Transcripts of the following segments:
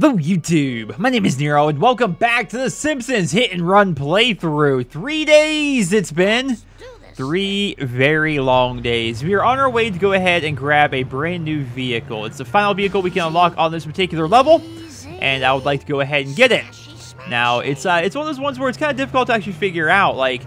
Hello YouTube, my name is Nero and welcome back to the Simpsons Hit and Run playthrough. Three days it's been. Three very long days. We are on our way to go ahead and grab a brand new vehicle. It's the final vehicle we can unlock on this particular level, and I would like to go ahead and get it. Now, it's uh, it's one of those ones where it's kind of difficult to actually figure out, like,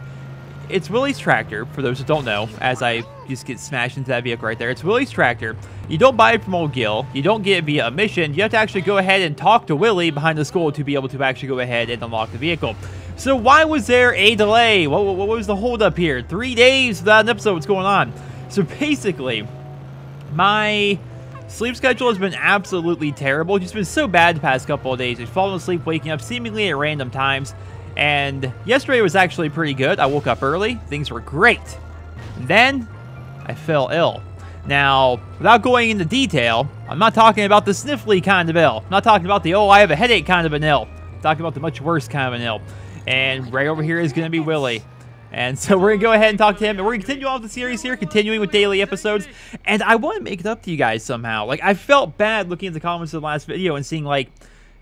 it's Willie's tractor, for those who don't know, as I just get smashed into that vehicle right there. It's Willie's tractor. You don't buy it from old Gil. You don't get it via a mission. You have to actually go ahead and talk to Willie behind the school to be able to actually go ahead and unlock the vehicle. So why was there a delay? What, what, what was the holdup here? Three days without an episode. What's going on? So basically, my sleep schedule has been absolutely terrible. It's just been so bad the past couple of days. I've fallen asleep, waking up seemingly at random times. And yesterday was actually pretty good. I woke up early. Things were great. And then I fell ill. Now, without going into detail, I'm not talking about the sniffly kind of ill. I'm not talking about the, oh, I have a headache kind of an ill. I'm talking about the much worse kind of an ill. And right over here is going to be Willie. And so we're going to go ahead and talk to him. And we're going to continue on with the series here, continuing with daily episodes. And I want to make it up to you guys somehow. Like, I felt bad looking at the comments of the last video and seeing, like,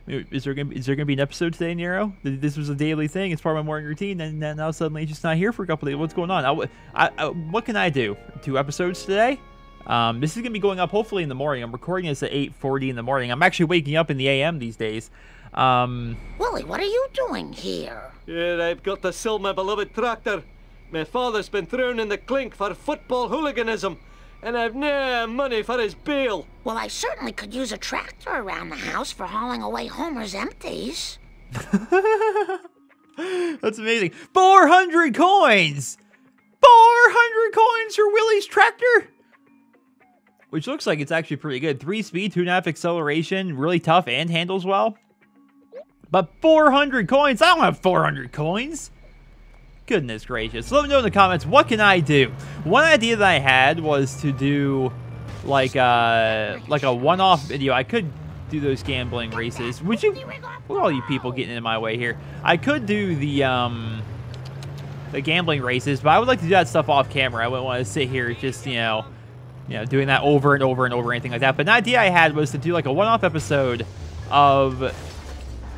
is there gonna is there gonna be an episode today, Nero? This was a daily thing. It's part of my morning routine, and then now suddenly just not here for a couple days. What's going on? I, I, I, what can I do? Two episodes today? Um, this is gonna be going up hopefully in the morning. I'm recording this at 8:40 in the morning. I'm actually waking up in the AM these days. Um, Willie, what are you doing here? Yeah, I've got to sell my beloved tractor. My father's been thrown in the clink for football hooliganism and I've no money for his bail. Well, I certainly could use a tractor around the house for hauling away Homer's empties. That's amazing. 400 coins! 400 coins for Willie's tractor? Which looks like it's actually pretty good. 3 speed, 2.5 acceleration, really tough and handles well. But 400 coins? I don't have 400 coins. Goodness gracious. Let me know in the comments, what can I do? One idea that I had was to do like a, like a one-off video. I could do those gambling races. Would you, look all you people getting in my way here. I could do the, um, the gambling races, but I would like to do that stuff off camera. I wouldn't want to sit here just, you know, you know, doing that over and over and over, anything like that. But an idea I had was to do like a one-off episode of,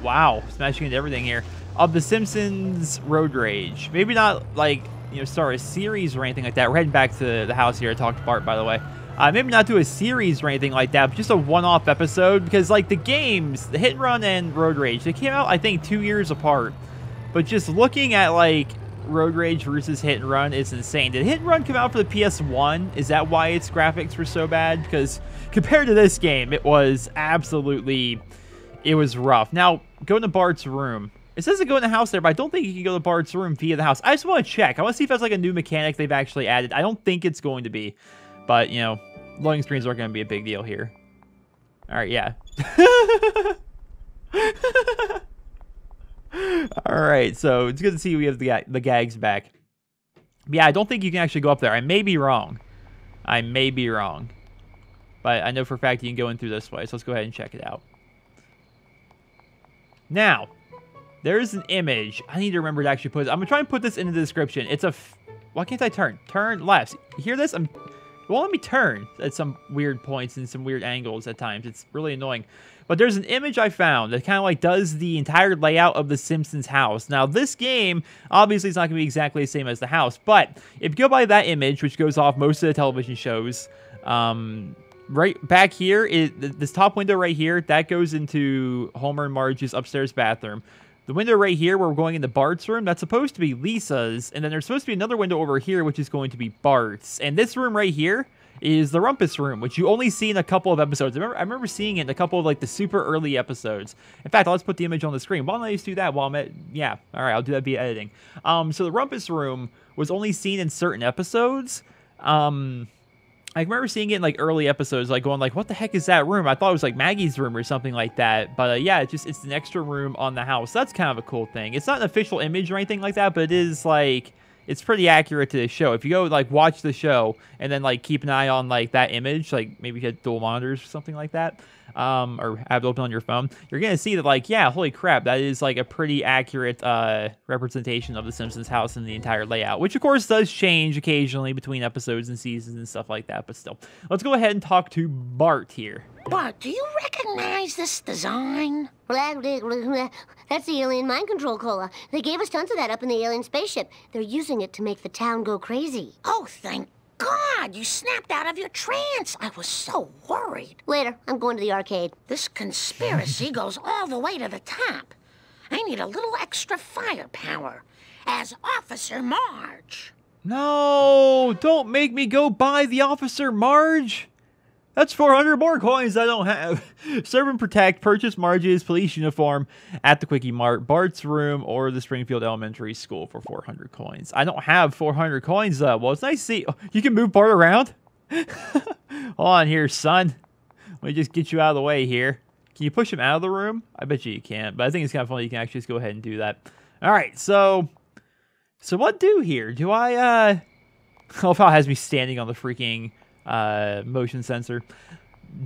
wow, smashing into everything here of The Simpsons Road Rage. Maybe not like, you know, start a series or anything like that. We're heading back to the house here. I talked to Bart, by the way. Uh, maybe not do a series or anything like that, but just a one-off episode because, like, the games, the Hit and Run and Road Rage, they came out, I think, two years apart. But just looking at, like, Road Rage versus Hit and Run is insane. Did Hit and Run come out for the PS1? Is that why its graphics were so bad? Because compared to this game, it was absolutely, it was rough. Now, go into Bart's room. It says to go in the house there, but I don't think you can go to Bart's room via the house. I just want to check. I want to see if that's like a new mechanic they've actually added. I don't think it's going to be. But, you know, loading screens aren't going to be a big deal here. All right, yeah. All right, so it's good to see we have the, the gags back. Yeah, I don't think you can actually go up there. I may be wrong. I may be wrong. But I know for a fact you can go in through this way, so let's go ahead and check it out. Now, there's an image. I need to remember to actually put I'm gonna try and put this in the description. It's a. Why can't I turn? Turn left. Hear this? I'm. It won't let me turn at some weird points and some weird angles at times. It's really annoying. But there's an image I found that kind of like does the entire layout of the Simpsons house. Now, this game, obviously, it's not going to be exactly the same as the house. But if you go by that image, which goes off most of the television shows, um, right back here, is, this top window right here, that goes into Homer and Marge's upstairs bathroom. The window right here where we're going into Bart's room, that's supposed to be Lisa's. And then there's supposed to be another window over here, which is going to be Bart's. And this room right here is the Rumpus room, which you only see in a couple of episodes. I remember, I remember seeing it in a couple of like the super early episodes. In fact, let's put the image on the screen. Why don't I just do that while I'm at, yeah, all right, I'll do that via editing. Um, so the Rumpus room was only seen in certain episodes. Um, I remember seeing it in like early episodes, like going like, "What the heck is that room?" I thought it was like Maggie's room or something like that. But uh, yeah, it's just it's an extra room on the house. That's kind of a cool thing. It's not an official image or anything like that, but it is like it's pretty accurate to the show. If you go like watch the show and then like keep an eye on like that image, like maybe you had dual monitors or something like that. um, or have it open on your phone, you're gonna see that like, yeah, holy crap, that is like a pretty accurate uh, representation of the Simpsons house and the entire layout, which of course does change occasionally between episodes and seasons and stuff like that. But still, let's go ahead and talk to Bart here. Bart, do you recognize this design? That's the alien mind control cola. They gave us tons of that up in the alien spaceship. They're using it to make the town go crazy. Oh, thank God, you snapped out of your trance. I was so worried. Later, I'm going to the arcade. This conspiracy goes all the way to the top. I need a little extra firepower as Officer Marge. No, don't make me go by the Officer Marge. That's 400 more coins I don't have. Serve and protect. Purchase Marge's police uniform at the Kwik-E-Mart, Bart's room, or the Springfield Elementary School for 400 coins. I don't have 400 coins though. Well, it's nice to see. You can move Bart around. Hold on here, son. Let me just get you out of the way here. Can you push him out of the room? I bet you you can't, but I think it's kind of funny you can actually just go ahead and do that. All right, so so what do here? Do I uh Oh, it has me standing on the freaking uh, motion sensor.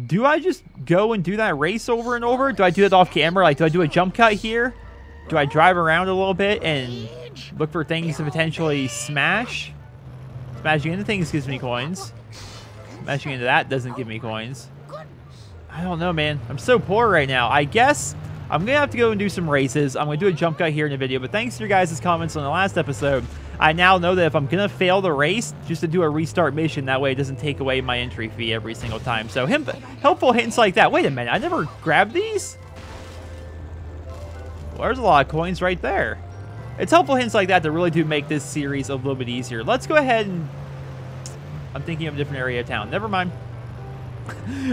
Do I just go and do that race over and over? Do I do it off camera? Like, do I do a jump cut here? Do I drive around a little bit and look for things to potentially smash? Smashing into things gives me coins. Smashing into that doesn't give me coins. I don't know, man. I'm so poor right now. I guess I'm going to have to go and do some races. I'm going to do a jump cut here in the video, but thanks to your guys' comments on the last episode, I now know that if I'm going to fail the race, just to do a restart mission, that way it doesn't take away my entry fee every single time. So him, helpful hints like that. Wait a minute, I never grabbed these? Well, there's a lot of coins right there. It's helpful hints like that that really do make this series a little bit easier. Let's go ahead and... I'm thinking of a different area of town. Never mind.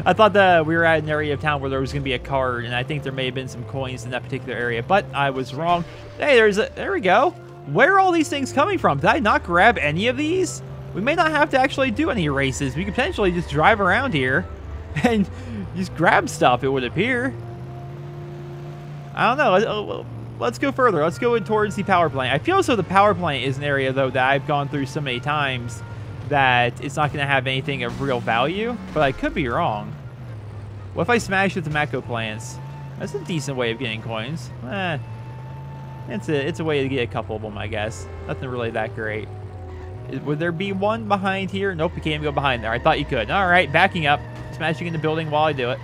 I thought that we were at an area of town where there was going to be a card, and I think there may have been some coins in that particular area, but I was wrong. Hey, there's a... There we go. Where are all these things coming from? Did I not grab any of these? We may not have to actually do any races. We could potentially just drive around here and just grab stuff, it would appear. I don't know. Uh, let's go further. Let's go towards the power plant. I feel as though the power plant is an area, though, that I've gone through so many times that it's not going to have anything of real value, but I could be wrong. What if I smash the Mako plants? That's a decent way of getting coins. Eh, it's a it's a way to get a couple of them, I guess. Nothing really that great. Would there be one behind here? Nope, you can't go behind there. I thought you could. All right, backing up, smashing in the building while I do it.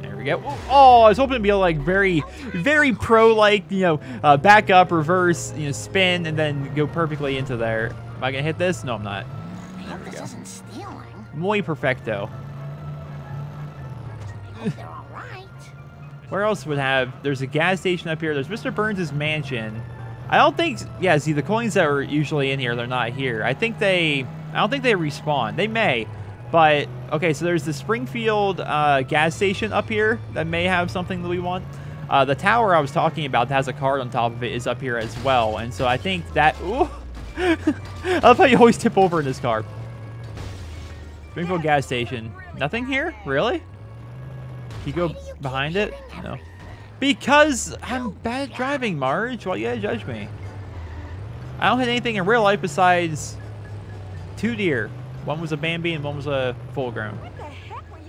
There we go. Oh, I was hoping to be like very, very pro-like, you know, uh, back up, reverse, you know, spin, and then go perfectly into there. Am I gonna hit this? No, I'm not. There we go. isn't stealing. Muy perfecto. Where else would have... There's a gas station up here. There's Mr. Burns' mansion. I don't think... Yeah, see, the coins that are usually in here, they're not here. I think they... I don't think they respawn. They may. But, okay, so there's the Springfield uh, gas station up here that may have something that we want. Uh, the tower I was talking about that has a card on top of it is up here as well. And so I think that... Ooh! I love how you always tip over in this car. Springfield gas station. Nothing here? Really? Can you go behind it? No. Because I'm bad at driving, Marge. Why you gotta judge me? I don't have anything in real life besides two deer. One was a Bambi and one was a full grown.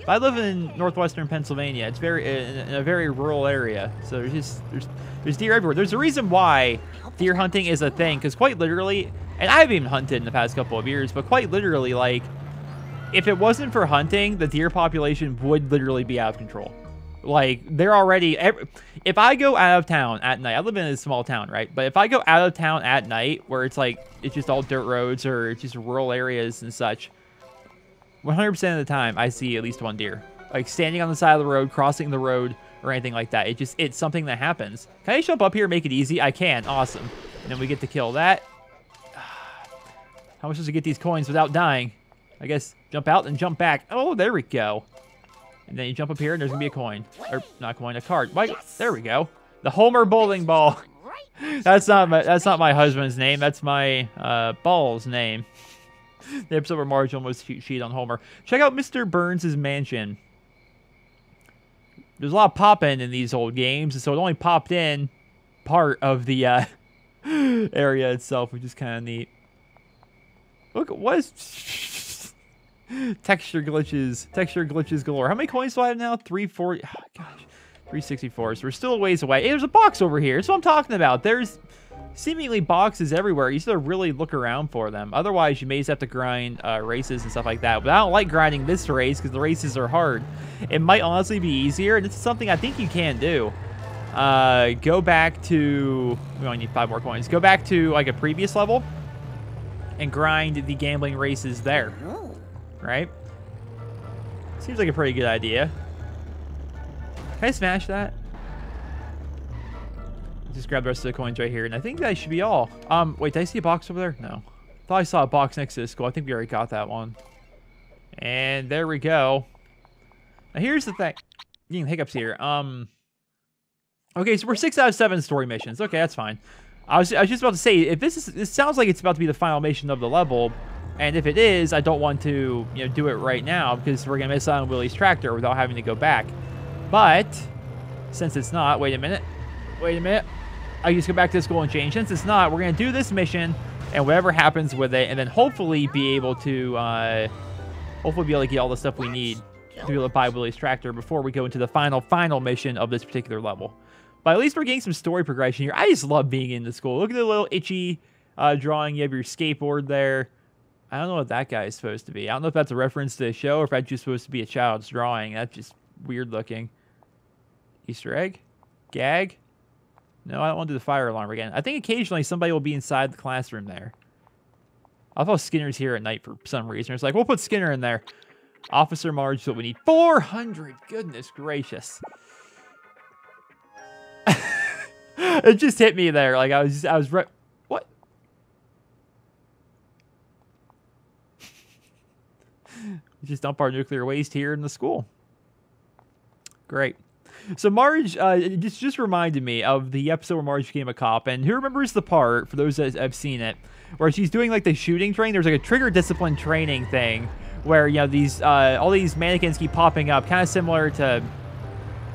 I live in northwestern Pennsylvania. It's very in a very rural area, so there's just there's there's deer everywhere. There's a reason why deer hunting is a thing, because quite literally, and I've even hunted in the past couple of years, but quite literally, like if it wasn't for hunting, the deer population would literally be out of control. Like, they're already... If I go out of town at night... I live in a small town, right? But if I go out of town at night, where it's like, it's just all dirt roads or it's just rural areas and such, 100% of the time, I see at least one deer. Like, standing on the side of the road, crossing the road, or anything like that. It just, it's something that happens. Can I jump up here and make it easy? I can. Awesome. And then we get to kill that. How much does it get these coins without dying? I guess jump out and jump back. Oh, there we go. And then you jump up here and there's gonna be a coin. Or not a coin, a card. Why, there we go. The Homer bowling ball. that's not my that's not my husband's name. That's my uh, ball's name. the episode where Marge almost cheated on Homer. Check out Mr. Burns' mansion. There's a lot of popping in these old games, and so it only popped in part of the uh, area itself, which is kind of neat. Look, what is... texture glitches, texture glitches galore. How many coins do I have now? 340. Oh, gosh, 364. So we're still a ways away. Hey, there's a box over here. That's what I'm talking about. There's seemingly boxes everywhere. You to really look around for them. Otherwise, you may just have to grind uh, races and stuff like that. But I don't like grinding this race because the races are hard. It might honestly be easier, and it's something I think you can do. Uh, go back to... We only need five more coins. Go back to, like, a previous level and grind the gambling races there. Right? Seems like a pretty good idea. Can I smash that? Just grab the rest of the coins right here, and I think that should be all. Um, wait, did I see a box over there? No. Thought I saw a box next to the school. I think we already got that one. And there we go. Now here's the thing. Getting hiccups here. Um. Okay, so we're six out of seven story missions. Okay, that's fine. I was, I was just about to say, if this is, this sounds like it's about to be the final mission of the level, and if it is, I don't want to, you know, do it right now because we're gonna miss out on Willie's tractor without having to go back. But since it's not, wait a minute, wait a minute. I just go back to the school and change. Since it's not, we're going to do this mission and whatever happens with it, and then hopefully be able to, uh, hopefully be able to get all the stuff we need to be able to buy Willie's tractor before we go into the final, final mission of this particular level. But at least we're getting some story progression here. I just love being in the school. Look at the little itchy uh, drawing. You have your skateboard there. I don't know what that guy is supposed to be. I don't know if that's a reference to the show or if that's just supposed to be a child's drawing. That's just weird looking. Easter egg? Gag? No, I don't want to do the fire alarm again. I think occasionally somebody will be inside the classroom there. I thought Skinner's here at night for some reason. It's like, we'll put Skinner in there. Officer Marge, what we need. 400! Goodness gracious. it just hit me there. Like, I was, I was, re what? Just dump our nuclear waste here in the school. Great. So Marge, uh, just just reminded me of the episode where Marge became a cop, and who remembers the part for those that have seen it, where she's doing like the shooting training. There's like a trigger discipline training thing, where you know these uh, all these mannequins keep popping up, kind of similar to.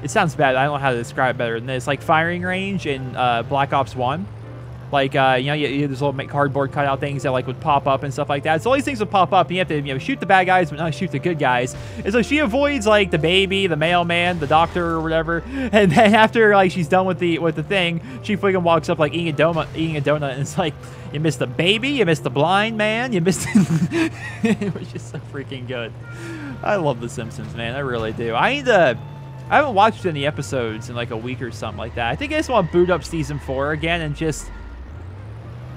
It sounds bad. I don't know how to describe it better than this. Like firing range in uh, Black Ops One. Like, uh, you know, you, you, there's little cardboard cutout things that, like, would pop up and stuff like that. So all these things would pop up, and you have to, you know, shoot the bad guys, but not shoot the good guys. And so she avoids, like, the baby, the mailman, the doctor, or whatever. And then after, like, she's done with the with the thing, she freaking walks up, like, eating a donut, eating a donut, and it's like, you missed the baby, you missed the blind man, you missed... it was just so freaking good. I love The Simpsons, man. I really do. I need to... I haven't watched any episodes in, like, a week or something like that. I think I just want to boot up Season 4 again and just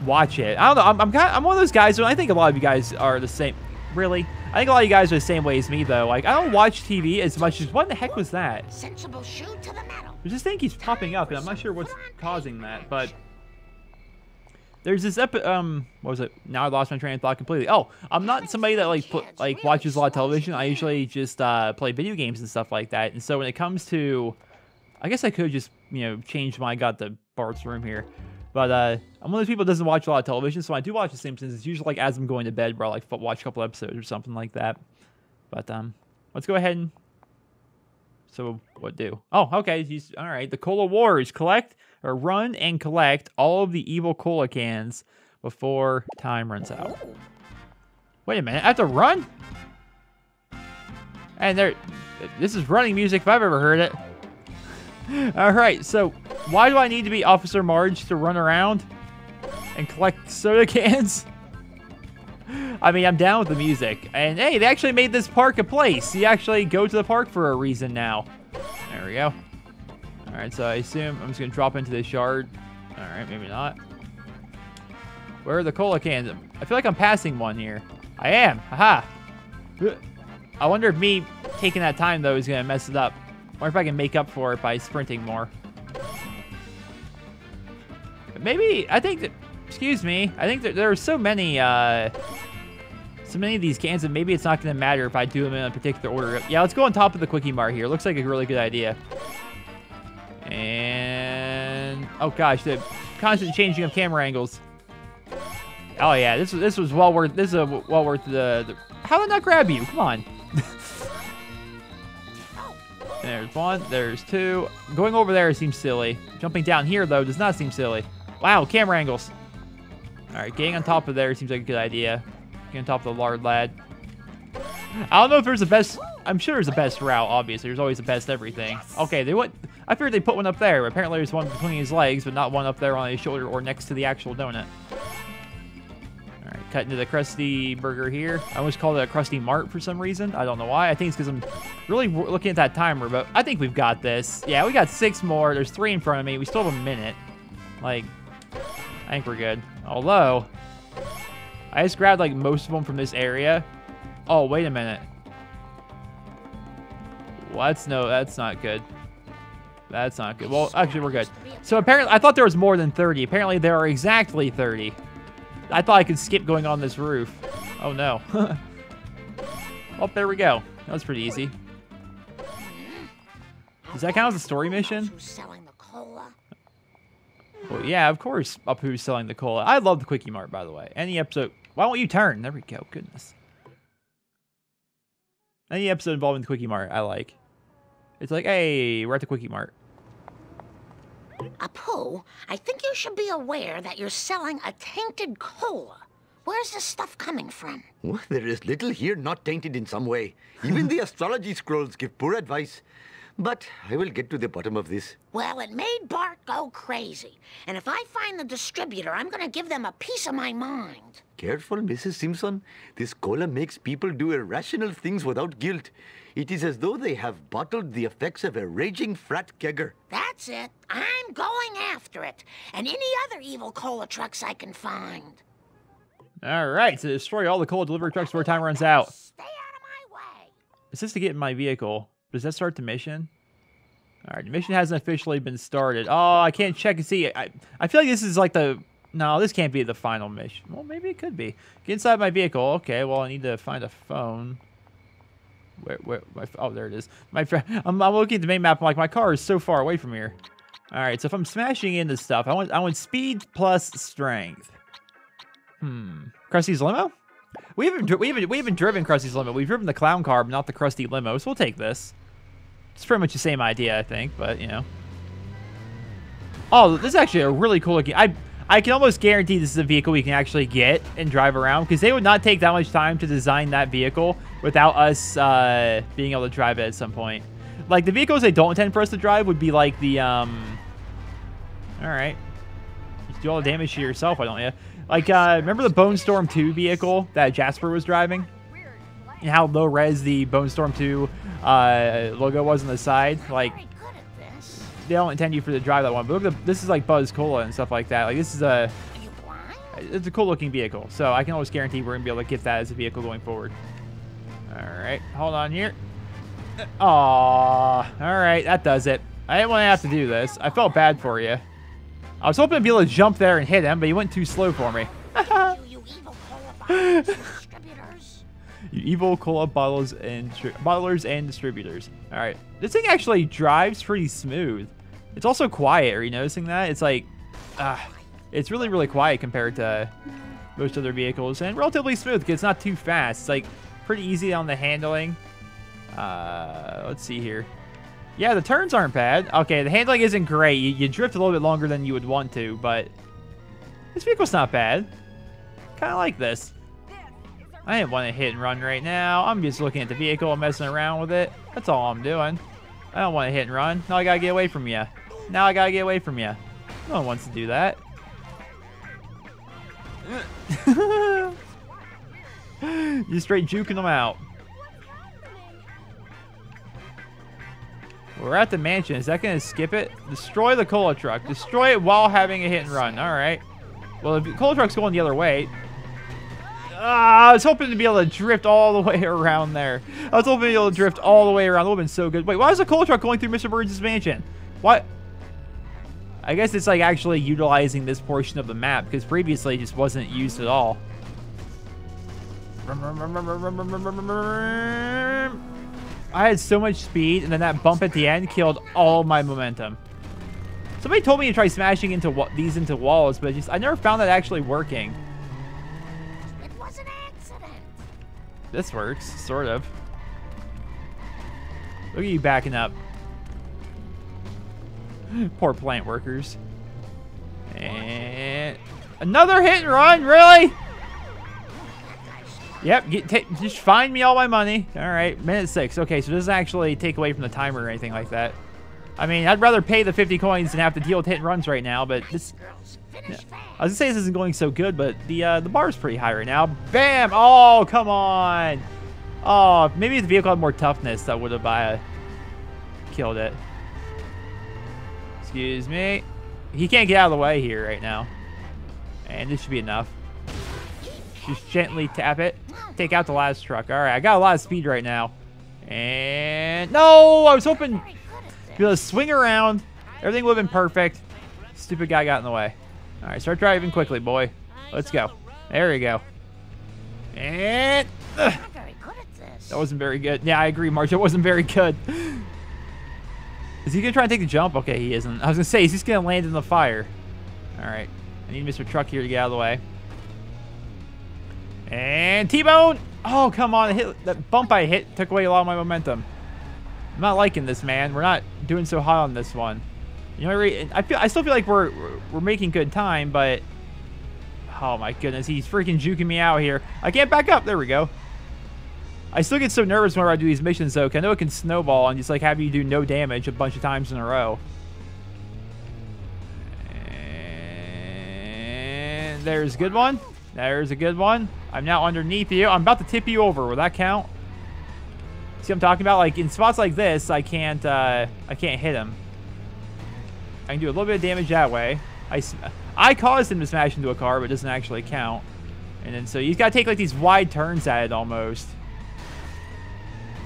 watch it. I don't know. I'm, I'm, kind of, I'm one of those guys, I think a lot of you guys are the same. Really? I think a lot of you guys are the same way as me, though. Like, I don't watch TV as much as... What the heck was that? Sensible shoe to the metal. I just think he's popping up, and I'm not sure what's causing that, but... There's this epi- um, what was it? Now I lost my train of thought completely. Oh, I'm not somebody that like put, like watches a lot of television. I usually just uh, play video games and stuff like that. And so when it comes to, I guess I could just you know change my got the Bart's room here. But uh, I'm one of those people that doesn't watch a lot of television, so I do watch The Simpsons. It's usually like as I'm going to bed, where I like watch a couple episodes or something like that. But um, let's go ahead and. So what do? Oh, okay. He's all right. The Cola Wars: collect or run and collect all of the evil cola cans before time runs out. Wait a minute. I have to run. And there, this is running music if I've ever heard it. All right, so why do I need to be Officer Marge to run around and collect soda cans? I mean, I'm down with the music. And hey, they actually made this park a place. You actually go to the park for a reason now. There we go. All right, so I assume I'm just to drop into this yard. All right, maybe not. Where are the cola cans? I feel like I'm passing one here. I am. Haha. I wonder if me taking that time, though, is to mess it up. Or if I can make up for it by sprinting more. Maybe, I think that, excuse me, I think that there are so many, uh, so many of these cans that maybe it's not going to matter if I do them in a particular order. Yeah, let's go on top of the Kwik-E-Mart here. Looks like a really good idea. And, oh gosh, the constant changing of camera angles. Oh yeah, this was this was well worth this is a well worth the, the how did that grab you? Come on. There's one. There's two. Going over there seems silly. Jumping down here, though, does not seem silly. Wow, camera angles. All right, getting on top of there seems like a good idea. Getting on top of the lard lad. I don't know if there's a best. I'm sure there's a best route. Obviously, there's always the best everything. Okay, they went. I figured they put one up there. Apparently, there's one between his legs, but not one up there on his shoulder or next to the actual donut. All right, cut into the Krusty Burger here. I always called it a Krusty Mart for some reason. I don't know why. I think it's because I'm really looking at that timer, but I think we've got this. Yeah, we got six more. There's three in front of me. We still have a minute. Like, I think we're good. Although, I just grabbed like most of them from this area. Oh, wait a minute. Well, that's no, that's not good. That's not good. Well, actually, we're good. So apparently, I thought there was more than 30. Apparently, there are exactly 30. I thought I could skip going on this roof. Oh, no. oh, there we go. That was pretty easy. Does that count as a story mission? Who's selling the cola? Well, yeah, of course, Apu's selling the cola. I love the Kwik-E-Mart, by the way. Any episode... Why won't you turn? There we go. Goodness. Any episode involving the Kwik-E-Mart, I like. It's like, hey, we're at the Kwik-E-Mart. Apu, I think you should be aware that you're selling a tainted cola. Where's this stuff coming from? Well, there is little here not tainted in some way. Even the astrology scrolls give poor advice. But I will get to the bottom of this. Well, it made Bart go crazy. And if I find the distributor, I'm gonna give them a piece of my mind. Careful, Mrs. Simpson. This cola makes people do irrational things without guilt. It is as though they have bottled the effects of a raging frat kegger. That's it. I'm going after it. And any other evil cola trucks I can find. All right, to destroy all the cola delivery trucks before time runs out. Stay out of my way. Is this to get in my vehicle? Does that start the mission? All right, the mission hasn't officially been started. Oh, I can't check and see. I, I feel like this is like the... No, this can't be the final mission. Well, maybe it could be. Get inside my vehicle. Okay, well, I need to find a phone. Where, where, my, oh, there it is. My I'm, I'm looking at the main map. I'm like, my car is so far away from here. All right, so if I'm smashing into stuff, I want, I want speed plus strength. Hmm. Krusty's limo? We haven't, we haven't, we haven't driven Krusty's limo. We've driven the clown car, but not the Krusty limo. So we'll take this. It's pretty much the same idea, I think, but you know. Oh, this is actually a really cool looking. I I can almost guarantee this is a vehicle we can actually get and drive around because they would not take that much time to design that vehicle without us uh, being able to drive it at some point. Like the vehicles they don't intend for us to drive would be like the um. All right, you do all the damage to yourself, why don't you? Like uh, remember the Bonestorm 2 vehicle that Jasper was driving? How low res the Bonestorm 2 uh, logo was on the side? Like Very good at this. they don't intend you for the drive that one. But look at the, this is like Buzz Cola and stuff like that. Like this is a Are you blind? it's a cool looking vehicle. So I can always guarantee we're gonna be able to get that as a vehicle going forward. All right, hold on here. Aw, all right, that does it. I didn't want to have to do this. I felt bad for you. I was hoping to be able to jump there and hit him, but you went too slow for me. evil cola bottles and bottlers and distributors. All right, this thing actually drives pretty smooth. It's also quiet. Are you noticing that? It's like, uh, it's really really quiet compared to most other vehicles and relatively smooth because it's not too fast. It's like pretty easy on the handling. Uh, let's see here. Yeah, the turns aren't bad. Okay, the handling isn't great. You, you drift a little bit longer than you would want to, but this vehicle's not bad. Kind of like this. I didn't want to hit and run right now. I'm just looking at the vehicle and messing around with it. That's all I'm doing. I don't want to hit and run. Now I gotta get away from you. Now I gotta get away from you. No one wants to do that. you straight juking them out. We're at the mansion. Is that gonna skip it? Destroy the cola truck. Destroy it while having a hit and run. All right. Well, if the cola truck's going the other way. Ah, I was hoping to be able to drift all the way around there. I was hoping to be able to drift all the way around. That would have been so good. Wait, why is the coal truck going through Mr. Burns' mansion? What? I guess it's like actually utilizing this portion of the map because previously it just wasn't used at all. I had so much speed and then that bump at the end killed all my momentum. Somebody told me to try smashing into these into walls, but just I never found that actually working. This works, sort of. Look at you backing up. Poor plant workers. And another hit and run, really? Yep, get, just find me all my money. All right, minute six. Okay, so it doesn't actually take away from the timer or anything like that. I mean, I'd rather pay the 50 coins than have to deal with hit and runs right now, but this... Fast. I was gonna say this isn't going so good, but the uh, the bar's pretty high right now. Bam! Oh, come on! Oh, maybe if the vehicle had more toughness, that would have uh, killed it. Excuse me. He can't get out of the way here right now. And this should be enough. Just gently tap it. Take out the last truck. All right, I got a lot of speed right now. And no, I was hoping be able to swing around. Everything would have been perfect. Stupid guy got in the way. All right, start driving quickly, boy. Let's go. There we go. And that wasn't very good. Yeah, I agree, Marge. It wasn't very good. Is he gonna try and take the jump? Okay, he isn't. I was gonna say, he's just gonna land in the fire? All right. I need Mr. Truck here to get out of the way. And T-Bone! Oh, come on. Hit, that bump I hit took away a lot of my momentum. I'm not liking this, man. We're not doing so hot on this one. You know, I feel I still feel like we're we're- making good time, but oh my goodness, he's freaking juking me out here. I can't back up. There we go. I still get so nervous whenever I do these missions, though. 'cause I know it can snowball and just like have you do no damage a bunch of times in a row. And there's a good one. There's a good one. I'm now underneath you. I'm about to tip you over. Will that count? See what I'm talking about? Like in spots like this, I can't uh, I can't hit him. I can do a little bit of damage that way. I, I caused him to smash into a car, but it doesn't actually count. And then so he's got to take like these wide turns at it almost.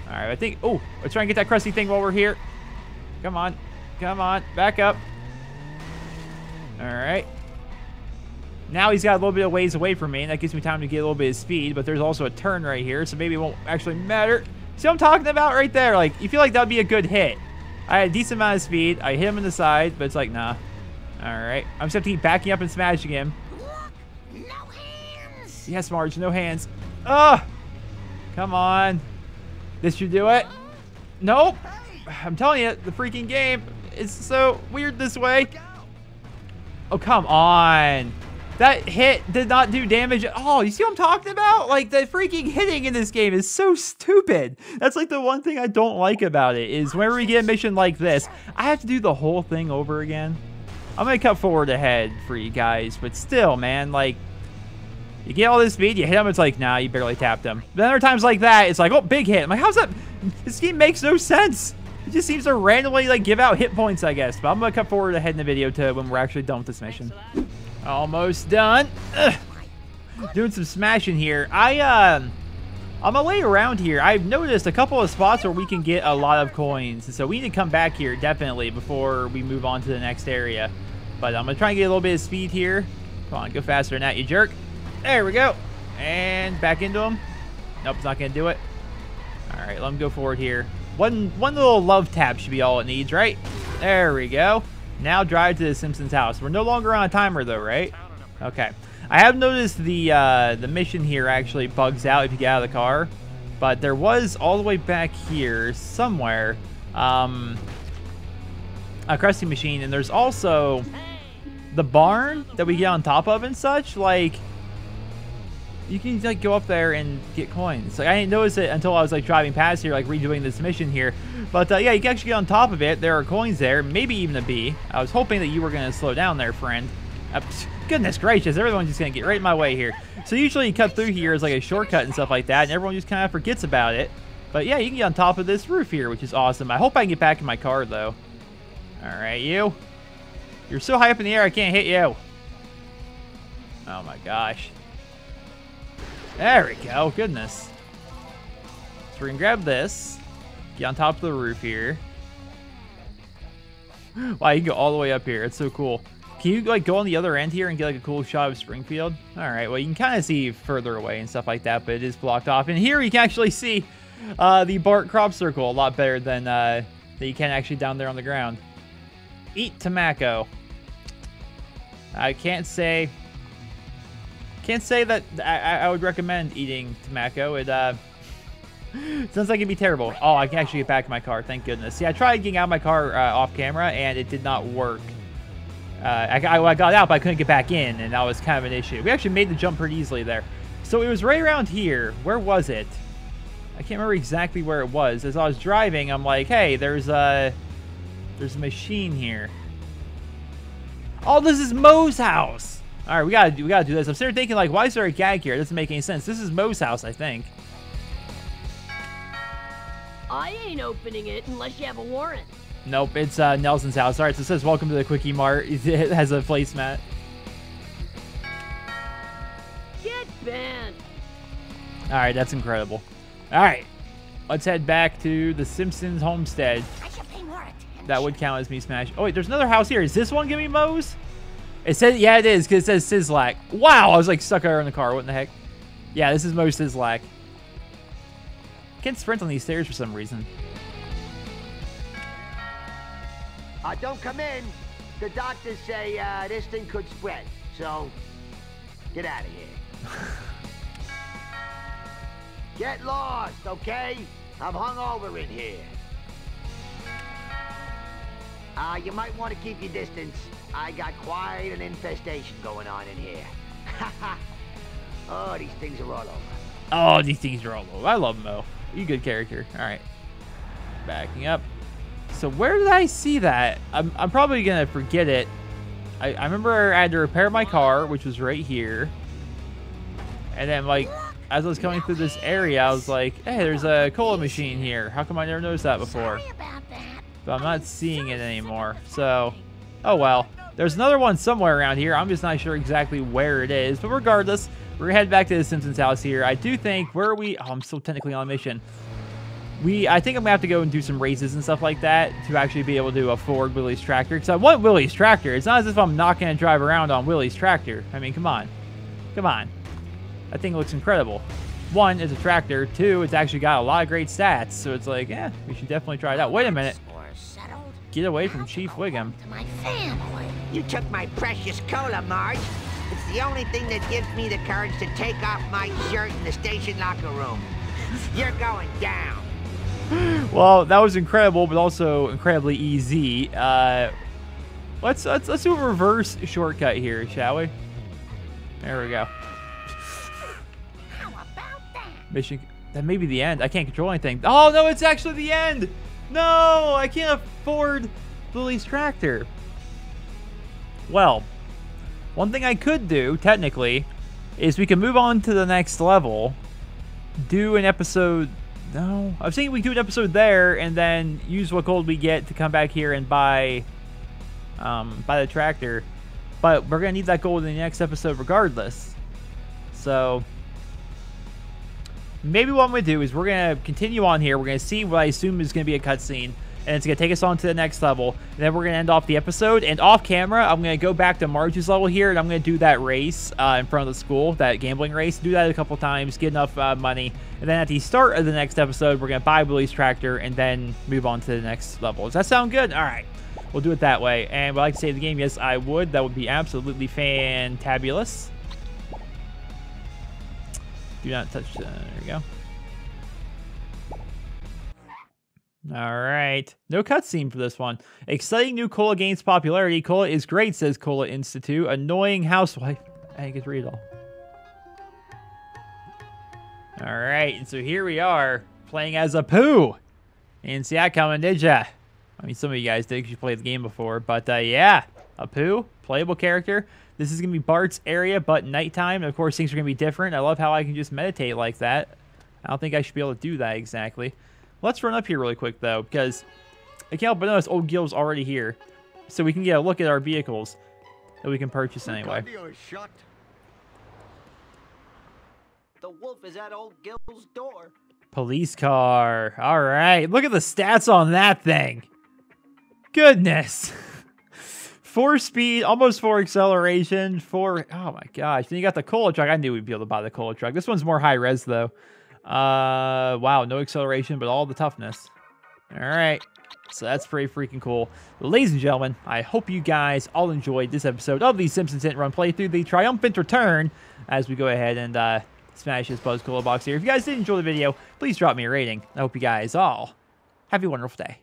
All right, I think. Oh, let's try and get that crusty thing while we're here. Come on, come on, back up. All right. Now he's got a little bit of ways away from me, and that gives me time to get a little bit of speed. But there's also a turn right here, so maybe it won't actually matter. See what I'm talking about right there? Like, you feel like that would be a good hit. I had a decent amount of speed. I hit him in the side, but it's like, nah. All right. I'm just have to keep backing up and smashing him. Look, no hands. Yes, Marge, no hands. Ugh! Come on. This should do it. Nope. I'm telling you, the freaking game is so weird this way. Oh, come on. That hit did not do damage at all. You see what I'm talking about? Like, the freaking hitting in this game is so stupid. That's like the one thing I don't like about it is whenever we get a mission like this, I have to do the whole thing over again. I'm to cut forward ahead for you guys, but still, man, like, you get all this speed, you hit him, it's like, nah, you barely tapped him. Then there are times like that, it's like, oh, big hit. I'm like, how's that? This game makes no sense. It just seems to randomly, like, give out hit points, I guess. But I'm to cut forward ahead in the video to when we're actually done with this mission. Almost done. Ugh. Doing some smashing here. I, um... On my way around here, I've noticed a couple of spots where we can get a lot of coins. So we need to come back here, definitely, before we move on to the next area. But I'm going to try and get a little bit of speed here. Come on, go faster than that, you jerk. There we go. And back into him. Nope, it's not going to do it. All right, let him go forward here. One, one little love tap should be all it needs, right? There we go. Now drive to the Simpsons house. We're no longer on a timer, though, right? Okay. I have noticed the uh, the mission here actually bugs out if you get out of the car. But there was all the way back here somewhere um, a crusty machine. And there's also the barn that we get on top of and such. Like, you can like go up there and get coins. Like I didn't notice it until I was like driving past here, like redoing this mission here. But uh, yeah, you can actually get on top of it. There are coins there, maybe even a B. I was hoping that you were gonna slow down there, friend. Uh, goodness gracious, everyone's just gonna get right in my way here. So usually you cut through here as like a shortcut and stuff like that, and everyone just kind of forgets about it. But yeah, you can get on top of this roof here, which is awesome. I hope I can get back in my car though. All right, you. You're so high up in the air, I can't hit you. Oh my gosh. There we go. Goodness. So we're gonna grab this. Get on top of the roof here. Wow, you can go all the way up here. It's so cool. Can you like go on the other end here and get like a cool shot of Springfield? All right. Well, you can kind of see further away and stuff like that, but it is blocked off. And here you can actually see uh, the Bart crop circle a lot better than uh, that you can actually down there on the ground. Eat tobacco. I can't say can't say that I, I- would recommend eating tobacco. It uh, sounds like it'd be terrible. Oh, I can actually get back in my car. Thank goodness. See, I tried getting out of my car uh, off camera, and it did not work. Uh, I, I, I got out, but I couldn't get back in, and that was kind of an issue. We actually made the jump pretty easily there. So it was right around here. Where was it? I can't remember exactly where it was. As I was driving, I'm like, hey, there's a, there's a machine here. Oh, this is Moe's house. All right, we gotta we gotta do this. I'm sitting thinking like, why is there a gag here? It doesn't make any sense. This is Moe's house, I think. I ain't opening it unless you have a warrant. Nope, it's uh, Nelson's house. All right, so it says welcome to the Kwik-E-Mart. It has a placemat. Get banned. All right, that's incredible. All right, let's head back to the Simpsons homestead. I should pay more attention. That would count as me smash. Oh wait, there's another house here. Is this one gonna Moe's? It says yeah, it is because it says Sizzlack. Wow, I was like stuck there in the car. What in the heck? Yeah, this is Moe's Sizzlack. Can't sprint on these stairs for some reason. Uh, don't come in. The doctors say uh, this thing could spread. So, get out of here. get lost, okay? I'm hungover in here. Uh, you might want to keep your distance. I got quite an infestation going on in here. Ha ha Oh, these things are all over. Oh, these things are all over. I love Moe. You good character. All right. Backing up. So where did I see that? I'm, I'm probably going to forget it. I, I remember I had to repair my car, which was right here. And then, like, as I was coming through this area, I was like, hey, there's a cola machine here. How come I never noticed that before? Sorry about that. But I'm not seeing it anymore. So, oh well. There's another one somewhere around here. I'm just not sure exactly where it is. But regardless, we're gonna head back to the Simpsons house here. I do think, where are we? Oh, I'm still technically on a mission. We, I think I'm gonna have to go and do some races and stuff like that to actually be able to afford Willie's tractor. Because I want Willie's tractor. It's not as if I'm not gonna drive around on Willie's tractor. I mean, come on. Come on. That thing looks incredible. One, it's a tractor. Two, it's actually got a lot of great stats. So it's like, yeah, we should definitely try it out. Wait a minute. Score settled. Get away from Chief Wiggum. To my family. You took my precious cola, Marge. It's the only thing that gives me the courage to take off my shirt in the station locker room. You're going down. Well, that was incredible, but also incredibly easy. Uh, let's let's let's do a reverse shortcut here, shall we? There we go. How about that? Mission. That may be the end. I can't control anything. Oh no, it's actually the end. No, I can't afford Willie's tractor. Well, one thing I could do technically is we can move on to the next level, do an episode. No, I was thinking we do an episode there and then use what gold we get to come back here and buy, um, buy the tractor. But we're gonna need that gold in the next episode regardless. So maybe what I'm going to do is we're going to continue on here. We're going to see what I assume is going to be a cutscene. And it's going to take us on to the next level. And then we're going to end off the episode. And off camera, I'm going to go back to Marge's level here. And I'm going to do that race uh, in front of the school, that gambling race. Do that a couple times, get enough uh, money. And then at the start of the next episode, we're going to buy Willie's tractor and then move on to the next level. Does that sound good? All right. We'll do it that way. And would I like to save the game? Yes, I would. That would be absolutely fantabulous. Do not touch. Uh, there we go. All right. No cutscene for this one. Exciting new Cola gains popularity. Cola is great, says Cola Institute. Annoying housewife. I think it's read all. All right. And so here we are playing as Apu. And see that coming, did ya? I mean, some of you guys did because you played the game before. But uh, yeah, Apu, playable character. This is going to be Bart's area, but nighttime. Of course, things are going to be different. I love how I can just meditate like that. I don't think I should be able to do that exactly. Let's run up here really quick, though, because I can't help but notice old Gil's already here. So we can get a look at our vehicles that we can purchase anyway. The wolf is at old Gil's door. Police car. All right. Look at the stats on that thing. Goodness. Four speed, almost four acceleration, four. Oh my gosh. Then you got the cola truck. I knew we'd be able to buy the cola truck. This one's more high res though. Uh, wow. No acceleration, but all the toughness. All right. So that's pretty freaking cool. Ladies and gentlemen, I hope you guys all enjoyed this episode of the Simpsons Hit Run playthrough, the triumphant return, as we go ahead and uh, smash this Buzz Cola box here. If you guys did enjoy the video, please drop me a rating. I hope you guys all have a wonderful day.